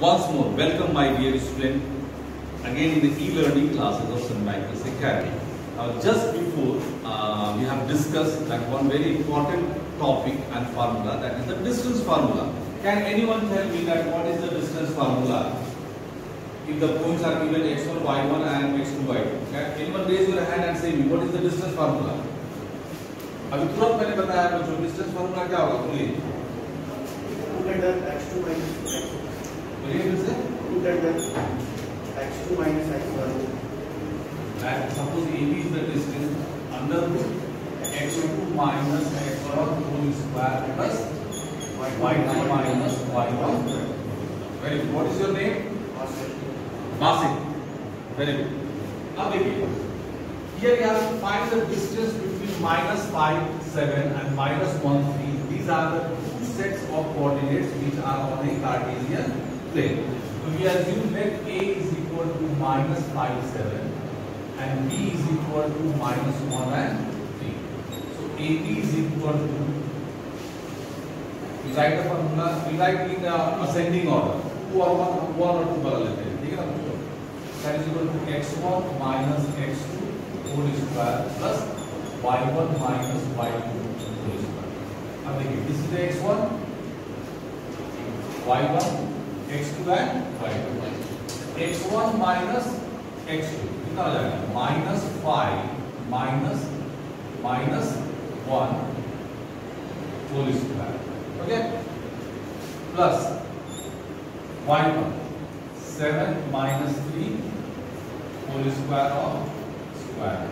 Once more, welcome my dear student again in the e-learning classes of St. Michael's Academy. Now, just before uh, we have discussed that one very important topic and formula that is the distance formula. Can anyone tell me that what is the distance formula? If the points are given x1, y1 and x2, y2. Can anyone raise your hand and say me what is the distance formula? अभी तुरंत मैंने बताया बच्चों distance formula क्या होगा बोलिए Two under x2 minus x. बोलिए फिर से Two under x2 minus x1. that suppose AB is the distance under root x2 minus x1 whole square plus y2 minus y1. Very good. What is your name? Basit. Very good. अब देखिए here you have to find the distance between minus 5, 7 and minus 1, 3. These are the two sets of coordinates which are on a Cartesian plane. So we assume that A is equal to minus 5, 7 and B is equal to minus 1 and 3. So AB is equal to we write the formula, we write in uh, ascending order. Two or one, one or two बदल लेते हैं ठीक है That is equal to x1 minus x2 whole square plus y1 minus y2 whole square. अब देखिए this is the x1, y1, x2 and y2. x1 minus x2 कितना हो जाएगा? minus 5 minus minus 1 whole square. Okay? Plus y1 7 minus 3 whole square of square.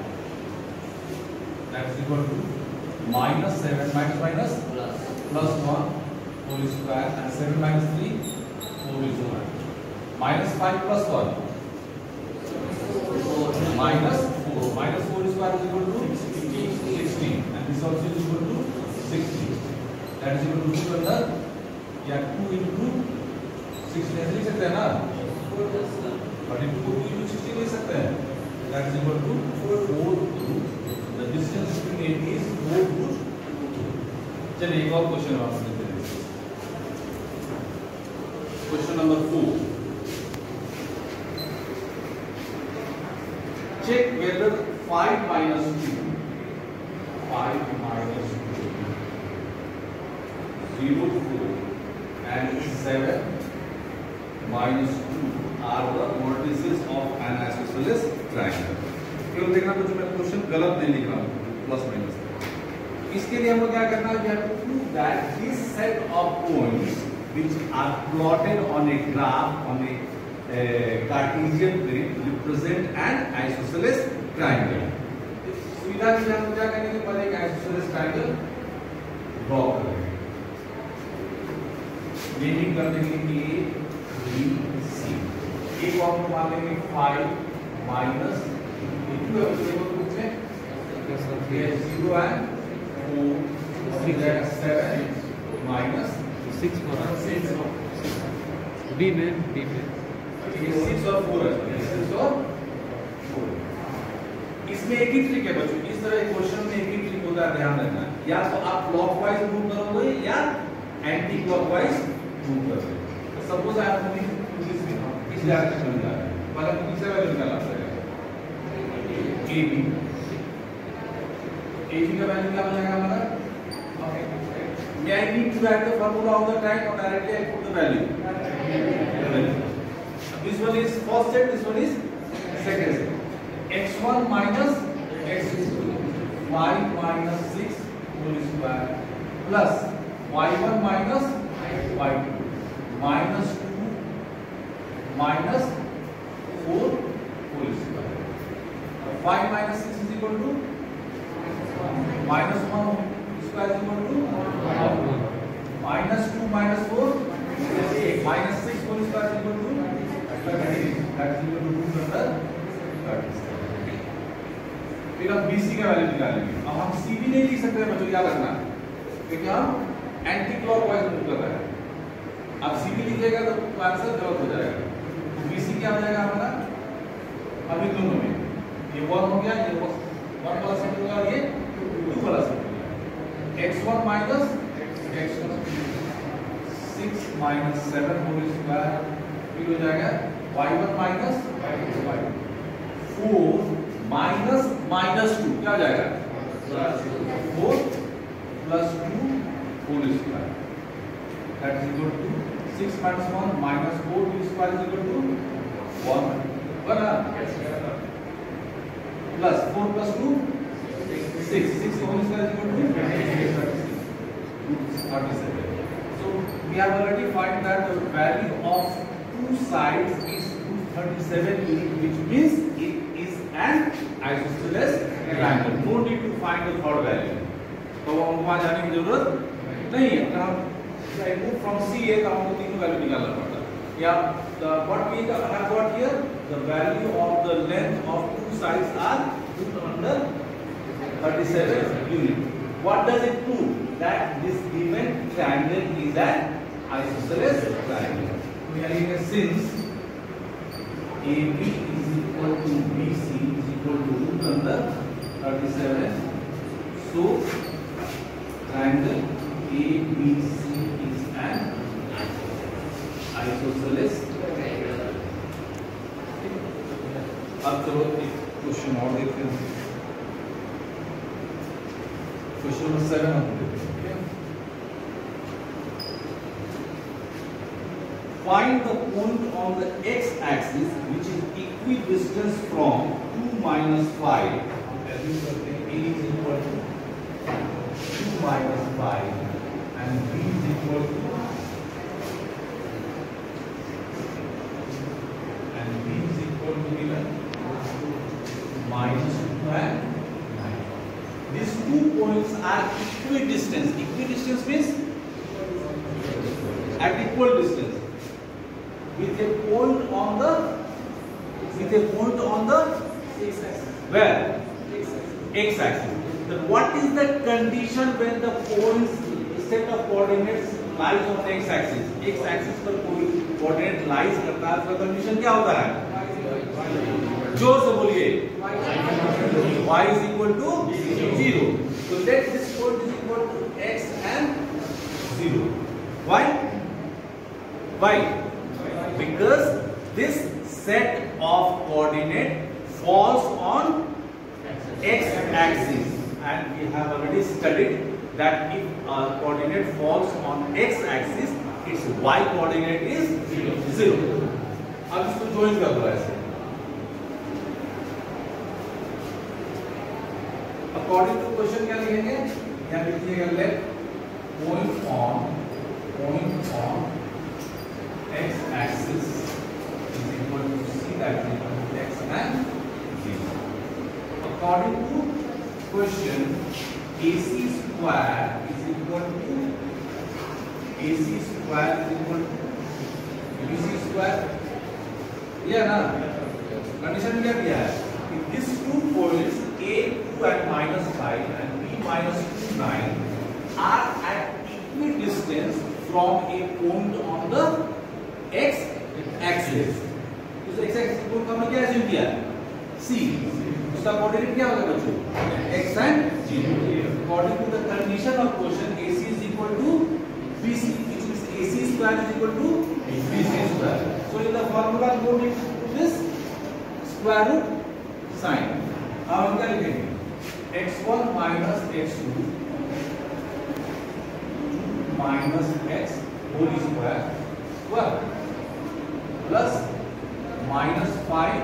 That is equal to minus 7 minus minus plus 1 whole square and 7 minus 3 whole square. Minus 5 plus 1 minus 4. Minus 4 square is equal to 16 and this also is equal to 16. That is equal to 2 under या 2 into 16 ऐसे लिख सकते हैं ना but into 2 into 16 लिख सकते हैं that is equal to 4 root the distance between AB is 4 root चलिए एक और क्वेश्चन आप लेते हैं question number 4 check whether 5 minus 2 5 minus 2 0 4 and 7 minus 2 are the vertices of an isosceles triangle. केवल देखना कुछ मैं क्वेश्चन गलत नहीं लिख रहा हूँ प्लस माइनस इसके लिए हमको क्या करना है we have to prove that this set of points which are plotted on a graph on a uh, Cartesian plane represent an isosceles triangle. सुविधा के लिए हम क्या करेंगे पहले एक isosceles triangle ड्रॉ करेंगे नेमिंग कर देंगे ए बी सी ए को हम मान लेंगे 5 माइनस टू अवेलेबल में ये 0 एंड 4 7 माइनस सिक्स हो रहा है बी में बी में सिक्स और फोर है। सिक्स और फोर इसमें एक ही ट्रिक है बच्चों। इस तरह क्वेश्चन में एक ही ट्रिक होता है, ध्यान रखना। या तो आप क्लॉकवाइज मूव करोगे या एंटी क्लॉकवाइज मूव करोगे। तो सपोज़ एम मूविंग इस डायरेक्शन में जा रहा है। पहले मुझे से वैल्यू निकालना पड़ेगा। ए बी ए बी का वैल्यू क्या हो जाएगा हमारा? May I need to write the formula of the triangle or directly I put the value? This one is first set, this one is second set. x1 minus x2, 5 minus 6 whole square plus y1 minus y2 minus 2 minus 4 whole square. 5 minus 6 is equal to minus 1 square is equal to minus 2 minus 4 minus 6 whole square is equal to that is equal to 2 under 37 फिर हम BC का value निकालेंगे। अब हम CB नहीं लिख सकते, बच्चों, याद रखना। क्योंकि हम एंटी क्लॉकवाइज मूव कर रहे हैं। अब CB लिखिएगा तो आंसर गलत हो जाएगा। तो BC क्या हो जाएगा हमारा? अभी दोनों में। ये 1 हो गया, ये 1 वाला सेट होगा और ये 2 वाला सेट होगा x1 minus x1 6 minus 7 whole square ये हो जाएगा Y one minus Y four minus minus two क्या हो जाएगा four plus two whole square that is equal to 6 minus 1 minus 4 whole square is equal to 1 1 uh, plus 4 plus 2 6 6 whole square is equal to 37 so we have already find that the value of two sides is 237 unit which means an isosceles triangle no need to find the third value तो हम वहाँ जाने की ज़रूरत नहीं है अगर हम I move from CA तो हमको तीनों वैल्यू निकालना पड़ता है या the what we have got here the value of the length of two sides are put under 37 unit what does it prove that this given triangle is an isosceles triangle we are since AB is equal to BC is equal to root under 37 so triangle ABC is an isosceles triangle. अब चलो एक question और देखते हैं question number seven हम देखते हैं Find the point on the x-axis which is equidistant from 2 minus 5. A is equal to 2 minus 5 and B is equal to and B is equal to 11 minus 2 and 9. These two points are equidistant. Equidistant means at equal distance. With a point on the with a point on the x axis. where x axis then what is the condition when the points set of coordinates lies on the x axis x axis पर कोई coordinate lies करता है तो condition क्या होता है ज़ोर से बोलिए y is equal to 0 so let this point is equal to x and 0 why why because this set of coordinate falls on x axis and we have already studied that if a coordinate falls on x axis its y coordinate is 0 अब इसको join कर दो ऐसे according to question क्या लिखेंगे यहाँ लिखिएगा let point on point on x axis is equal to c that is equal to x and 0. According to question, AC square is equal to AC square is equal to BC square. Yeah, ना? Condition क्या दिया है? If these two points A 2 at minus 5 and B minus 2 9 are at equidistance from a point on the x axis उस x axis को हमने क्या assume किया c उसका कोऑर्डिनेट क्या होगा बच्चों x and 0 according to the condition of question ac is equal to bc which means ac square is equal to bc square so in the formula go to this square root sign अब हम क्या लिखेंगे x1 minus x2 minus x whole square square plus minus five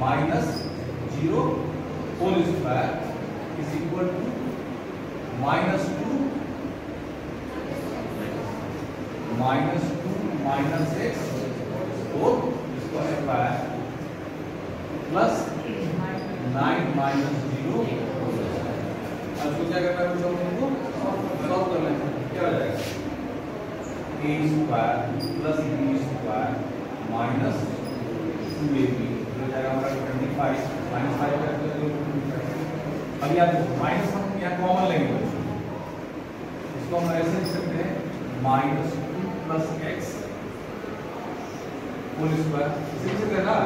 minus zero whole square is equal to minus two minus two minus X whole square plus nine minus zero whole square. अब क्या करना है solve कर लेंगे क्या हो जाएगा? A square plus b square minus 2ab हो जाएगा हमारा 25 minus 5 करके जो 25 अब याद माइनस हम यहाँ कॉमन लेंगे इसको हम ऐसे लिख सकते हैं minus two plus X whole square इसे लिख सकते हैं ना?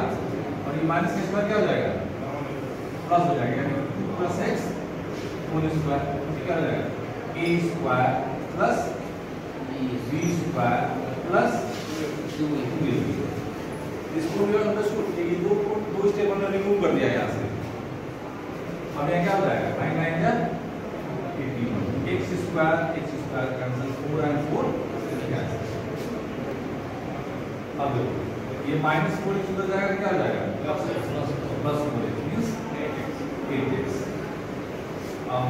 और ये माइनस का स्क्वायर क्या हो जाएगा प्लस हो जाएगा यानी two plus X whole square क्या हो जाएगा a square plus b square plus इसको भी अंडरस्टूड ये दो दो स्टेप हमने रिमूव कर दिया यहाँ से। अब यहाँ क्या हो जाएगा नाइन नाइन या eighteen X square X square cancel four and four अब ये माइनस फोर एक्स उधर जाएगा क्या हो जाएगा plus four X means eight X अब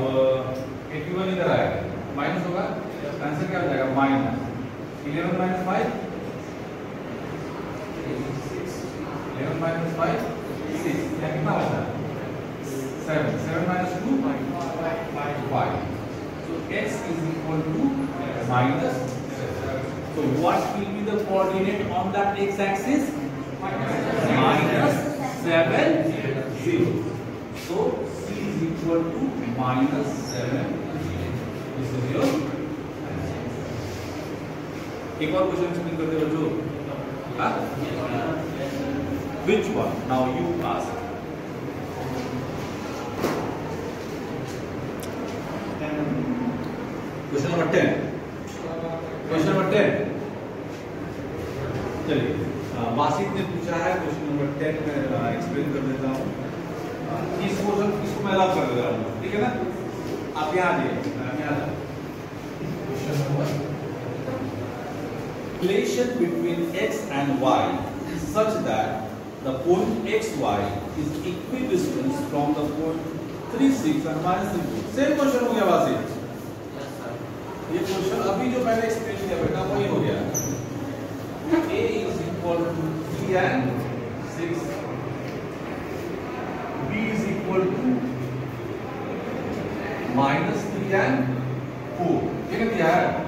एटी वन इधर आएगा। माइनस होगा? आंसर क्या हो जाएगा minus eleven minus five eleven minus five six यहाँ कितना बचा seven seven minus two five so x is equal to minus so what will be the coordinate on that x axis minus 7 0 so c is equal to minus 7 this is your एक और question explain करते जो हाँ? Which one? Now you ask. Question number ten question number ten चलिए वासित ने पूछा है question number ten में एक्सप्लेन कर देता हूँ। इस क्वेश्चन इसको मैं अलाउ कर देता हूँ? ठीक है ना? आप यहाँ आ relation between x and y is such that the point xy is equidistant from the point 3 6 and minus 3 4 same question हो गया वासित ये क्वेश्चन अभी जो मैंने एक्सप्लेन किया बेटा वही हो गया a is equal to 3 and 6 b is equal to minus 3 and 4 ये क्या दिया है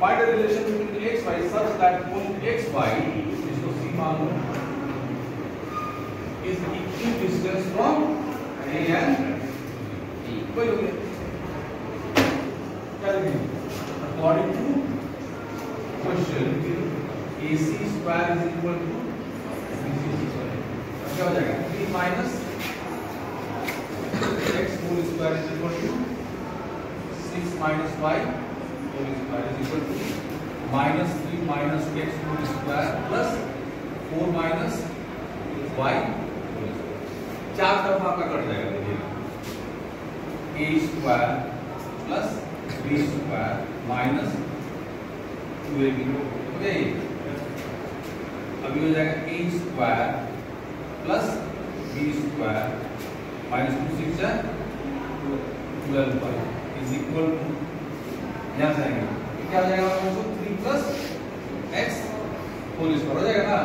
find the relation between x y such that point x y इसको c मान लो is equidistant from a and b कोई हो गया क्या लिखेंगे according to question ac square is equal to bc square अब क्या हो जाएगा 3 minus x whole square is equal to 6 minus 5 whole square is equal to minus 3 minus x whole square plus 4 minus y whole square चार तरफ़ आपका cut जाएगा देखिए a square plus b square minus two A B हो अभी हो जाएगा a square plus b square minus two six है ट्वेल्व इज़ इक्वल टू यहाँ से आएँगे क्या हो जाएगा पास three plus X whole square हो जाएगा ना?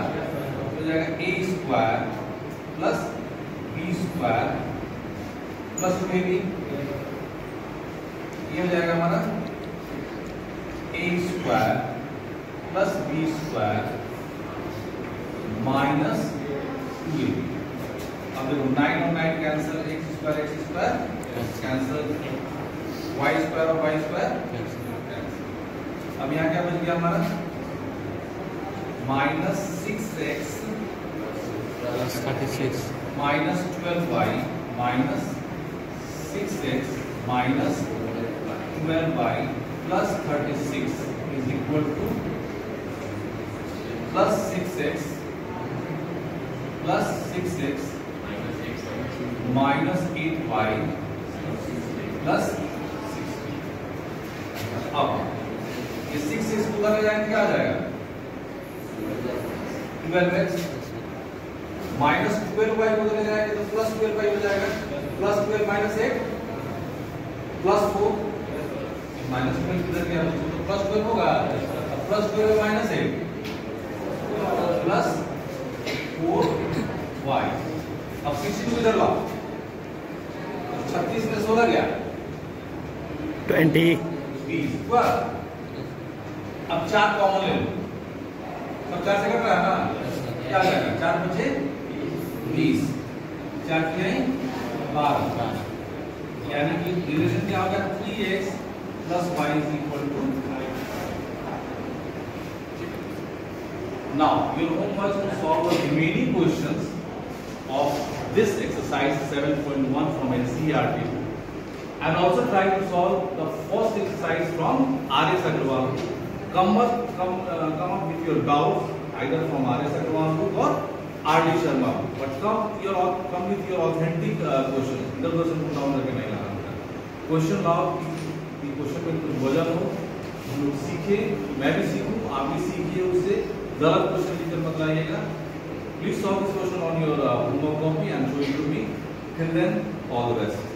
हो जाएगा A square plus B square plus A B ये हो जाएगा हमारा A square plus B square minus two अब देखो नाइन और nine cancel X square X square cancel Y square और वाई स्क्वायर अब यहाँ क्या बच गया हमारा? Minus six X plus 36 minus twelve Y minus six X minus twelve Y plus thirty six is equal to plus six X plus six X minus eight Y plus अब ये six x को उधर जाएँगे क्या आ जाएगा? Twelve X minus twelve Y को उधर जाएँगे तो प्लस ट्वेल्व वाई हो जाएगा। Plus twelve minus eight plus four minus twelve किधर गया? तो प्लस ट्वेल्व होगा। Plus twelve minus eight plus four Y अब सिक्सटी टू इधर लाओ। छत्तीस में सोलह गया। ट्वेंटी बीस। अब चार कॉमन ले लो सब चार से कट रहा है ना क्या जाएगा चार बचे बीस चार की आई बारह यानी कि रिलेशन क्या होगा three X plus Y is equal to Now, your homework is to solve the remaining questions of this exercise 7.1 from NCERT and also try to solve the first exercise from R.S. Agrawal. Come up, come, uh, come up with your doubts either from R.S. Agrawal book or R.D. Sharma. But come your come with your authentic uh, question. इधर से put down करके नहीं लगाना question लाओ कि question में कुछ वज़न हो हम लोग सीखे मैं भी सीखूं आप भी सीखिए उससे गलत क्वेश्चन लिखकर मत लाइएगा Please solve this question on your uh, homework copy and show it to me. Till then, all the best.